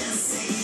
just